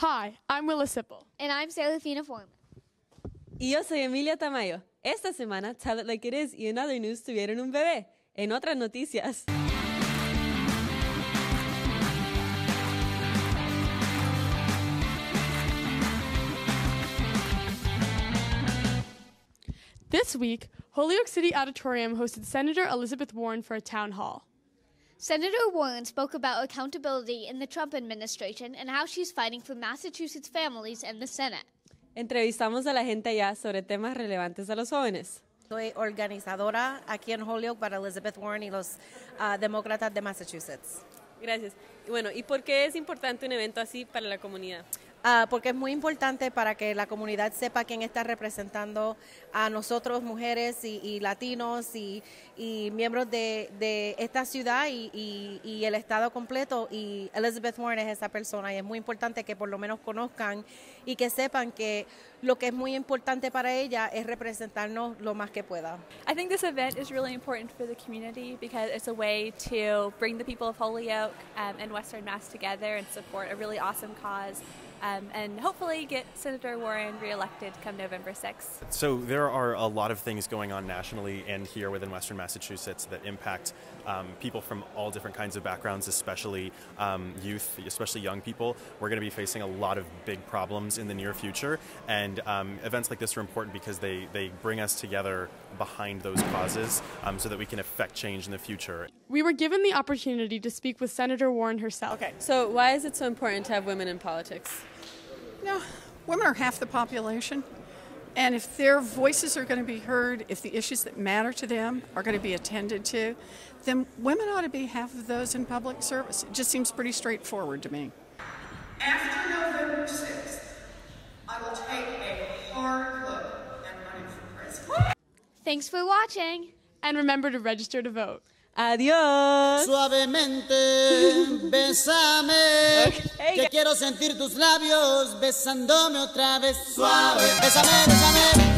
Hi, I'm Willa Sipple. And I'm Serafina Foreman. Y yo soy Emilia Tamayo. Esta semana, Tell It Like It Is y Another News tuvieron un bebé. En otras noticias. This week, Holyoke City Auditorium hosted Senator Elizabeth Warren for a town hall. Senator Warren spoke about accountability in the Trump administration and how she's fighting for Massachusetts families and the Senate. Entrevistamos a la gente allá sobre temas relevantes a los jóvenes. Soy organizadora aquí en Holyoke para Elizabeth Warren y los uh, demócratas de Massachusetts. Gracias. Bueno, ¿y por qué es importante un evento así para la comunidad? Uh, porque es muy importante para que la comunidad sepa quién está representando a nosotros, mujeres y, latinos y, y, miembros de, de esta ciudad y, y, el Estado completo. Y Elizabeth Warren es esa persona y es muy importante que por lo menos conozcan y que sepan que lo que es muy importante para ella es representarnos lo más que pueda. I think this event is really important for the community because it's a way to bring the people of Holyoke um, and Western Mass together and support a really awesome cause. And hopefully get Senator Warren reelected come November 6th. So there are a lot of things going on nationally and here within Western Massachusetts that impact um, people from all different kinds of backgrounds, especially um, youth, especially young people. We're going to be facing a lot of big problems in the near future, and um, events like this are important because they, they bring us together behind those causes um, so that we can affect change in the future. We were given the opportunity to speak with Senator Warren herself. Okay, so why is it so important to have women in politics? No, women are half the population. And if their voices are going to be heard, if the issues that matter to them are going to be attended to, then women ought to be half of those in public service. It just seems pretty straightforward to me. After November 6th, I will take a hard look at running for president. Thanks for watching. And remember to register to vote. Adiós. Suavemente, bésame. Okay. Que quiero sentir tus labios besándome otra vez. Suave, bésame, bésame.